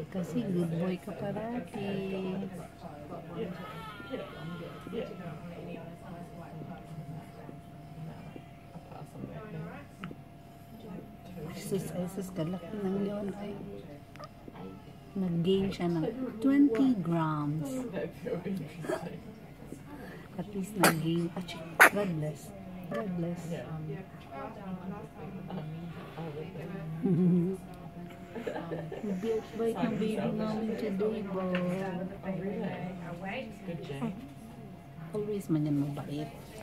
Eh, kasi good boy ka parati. Sus, ay sus, galaki ng leon ay. Nag-gain siya ng 20 grams. At least nag-gain. Ah, God bless. God bless. Um, Bill Clayton baby namin today, but Always name, yan mabait.